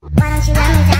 Why don't you let me down?